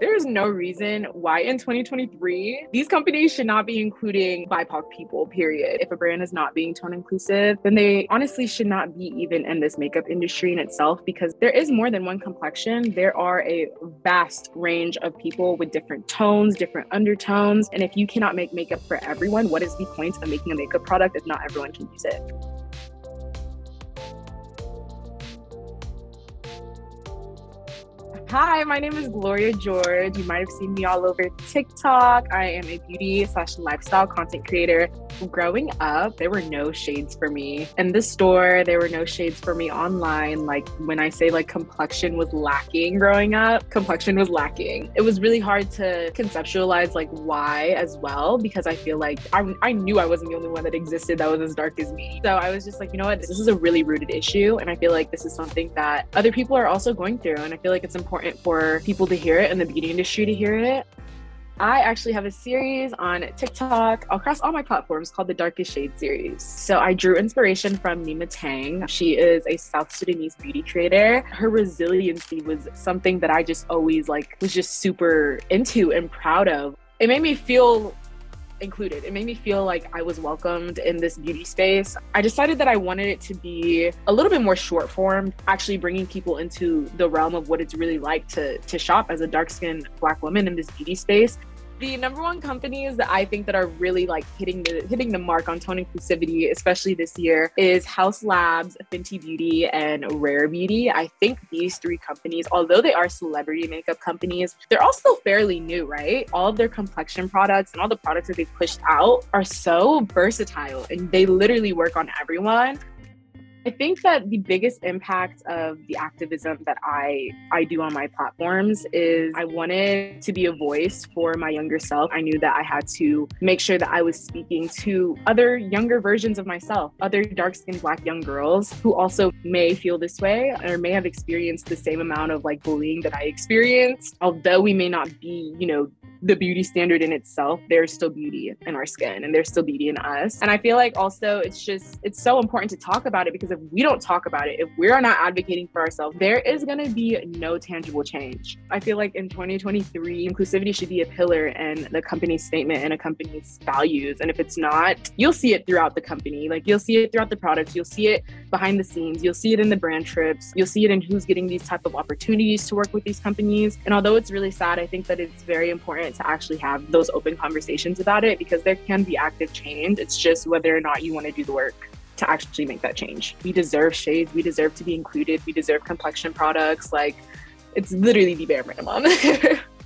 There is no reason why in 2023 these companies should not be including BIPOC people, period. If a brand is not being tone inclusive, then they honestly should not be even in this makeup industry in itself because there is more than one complexion. There are a vast range of people with different tones, different undertones. And if you cannot make makeup for everyone, what is the point of making a makeup product if not everyone can use it? Hi, my name is Golloria George. You might have seen me all over TikTok. I am a beauty slash lifestyle content creator. Growing up, there were no shades for me. In the store, there were no shades for me online. Like when I say like complexion was lacking growing up, complexion was lacking. It was really hard to conceptualize like why as well, because I feel like I, I knew I wasn't the only one that existed that was as dark as me. So I was just like, you know what, this is a really rooted issue. And I feel like this is something that other people are also going through. And I feel like it's important important for people to hear it and the beauty industry to hear it. I actually have a series on TikTok across all my platforms called the Darkest Shade series. So I drew inspiration from Nyma Tang. She is a South Sudanese beauty creator. Her resiliency was something that I just always like was just super into and proud of. It made me feel included. It made me feel like I was welcomed in this beauty space. I decided that I wanted it to be a little bit more short form, actually bringing people into the realm of what it's really like to, to shop as a dark skinned Black woman in this beauty space the number one companies that I think that are really like hitting the hitting the mark on tone inclusivity, especially this year, is Haus Labs, Fenty Beauty, and Rare Beauty. I think these three companies, although they are celebrity makeup companies, they're also fairly new, right? All of their complexion products and all the products that they've pushed out are so versatile and they literally work on everyone. I think that the biggest impact of the activism that I I do on my platforms is I wanted to be a voice for my younger self. I knew that I had to make sure that I was speaking to other younger versions of myself, other dark-skinned black young girls who also may feel this way or may have experienced the same amount of like bullying that I experienced. Although we may not be, you know, the beauty standard in itself, there's still beauty in our skin and there's still beauty in us. And I feel like also it's just, it's so important to talk about it because if we don't talk about it, if we're not advocating for ourselves, there is going to be no tangible change. I feel like in 2023, inclusivity should be a pillar in the company's statement and a company's values. And if it's not, you'll see it throughout the company. Like you'll see it throughout the products, you'll see it behind the scenes, you'll see it in the brand trips, you'll see it in who's getting these type of opportunities to work with these companies. And although it's really sad, I think that it's very important to actually have those open conversations about it because there can be active change. It's just whether or not you want to do the work to actually make that change. We deserve shades, we deserve to be included, we deserve complexion products. Like, it's literally the bare minimum.